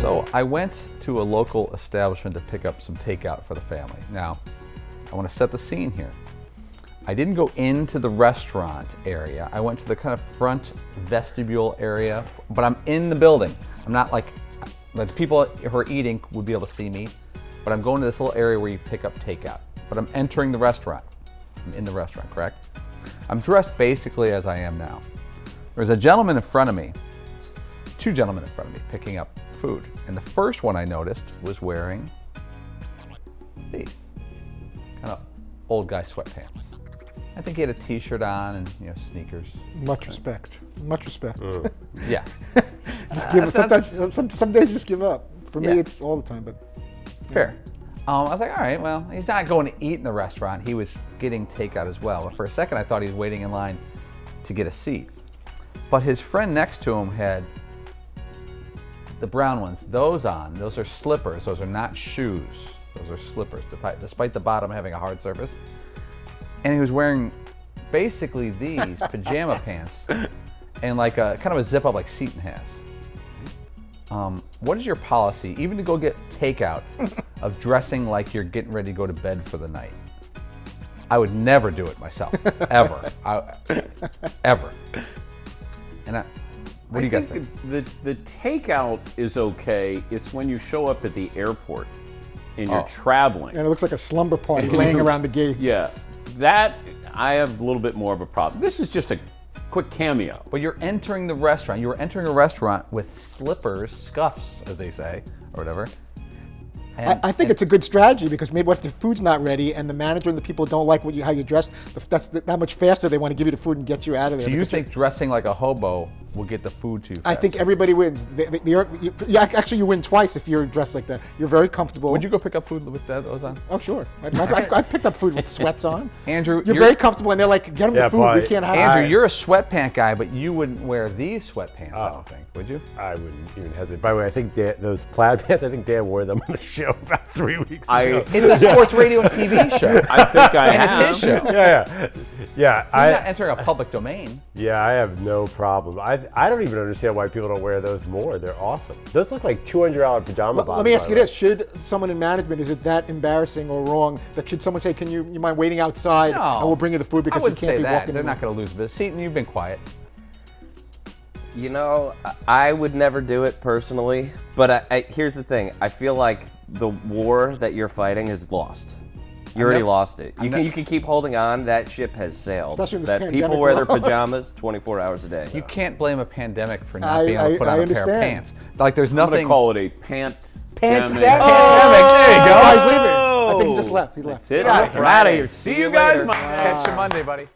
So I went to a local establishment to pick up some takeout for the family. Now, I want to set the scene here. I didn't go into the restaurant area. I went to the kind of front vestibule area, but I'm in the building. I'm not like, the people who are eating would be able to see me, but I'm going to this little area where you pick up takeout. But I'm entering the restaurant. I'm in the restaurant, correct? I'm dressed basically as I am now. There's a gentleman in front of me, two gentlemen in front of me picking up food. And the first one I noticed was wearing these kind of old guy sweatpants. I think he had a t-shirt on and you know sneakers. Much respect. Much respect. Mm. Yeah. just give up. Sometimes, some, some days just give up. For me, Yeah. it's all the time, but Fair. Um, I was like, all right, well, he's not going to eat in the restaurant. He was getting takeout as well. But for a second, I thought he was waiting in line to get a seat. But his friend next to him had the brown ones. Those on. Those are slippers. Those are not shoes. Those are slippers, despite, despite the bottom having a hard surface. And he was wearing basically these pajama pants and like a kind of a zip up like Seton has. Um, what is your policy, even to go get takeout, of dressing like you're getting ready to go to bed for the night? I would never do it myself, ever, I, ever. And I, what do you I guys think? think the, the takeout is okay. It's when you show up at the airport and you're Oh. traveling. and it looks like a slumber party laying around the gates. Yeah, that I have a little bit more of a problem. This is just a quick cameo. But you're entering the restaurant. You were entering a restaurant with slippers, scuffs, as they say, or whatever. And, I, I think and- it's a good strategy because maybe what if the food's not ready and the manager and the people don't like what you how you dress, that's that much faster they want to give you the food and get you out of there. Do you because think dressing like a hobo will get the food to you? I think everybody wins. The, the, the, you, you- actually, you win twice if you're dressed like that. You're very comfortable. Would you go pick up food with that, those on? Oh, sure. I, I've, I've, I've picked up food with sweats on. Andrew, you're, you're- very comfortable, and they're like, "Get them Yeah, the food. we can't have Andrew, it." you're a sweatpant guy, but you wouldn't wear these sweatpants, I Oh. don't think, would you? I wouldn't even hesitate. By the way, I think Dan, those plaid pants, I think Dan wore them on the show about three weeks I- ago. It's a sports radio and TV show. I think I and have. it's his show. yeah, yeah. Yeah, He's not entering a public domain. yeah, I have no problem. I, I don't even understand why people don't wear those more. They're awesome. Those look like $200 pajama Let- bottoms. Let me ask you this: Should someone in management is it that embarrassing or wrong that should someone say, "Can you you mind waiting outside No. and we'll bring you the food because you wouldn't can't say be that. walking"? They're not going to lose business. Seton, you've been quiet. You know, I would never do it personally, but I, I, here's the thing: I feel like the war that you're fighting is lost. You already nev- lost it. You I'm can you can keep holding on. That ship has sailed. Especially in this that people wear their pajamas 24 hours a day. You can't blame a pandemic for not I- being able to I- put I on a pair of understand. pants. Like there's I'm going nothing. to call it a pant. Pants demic. down. There you go. Oh, he's leaving. I think he just left. He left. That's it. All right, We're out of here. See you guys. later. Monday. Catch you Monday, buddy.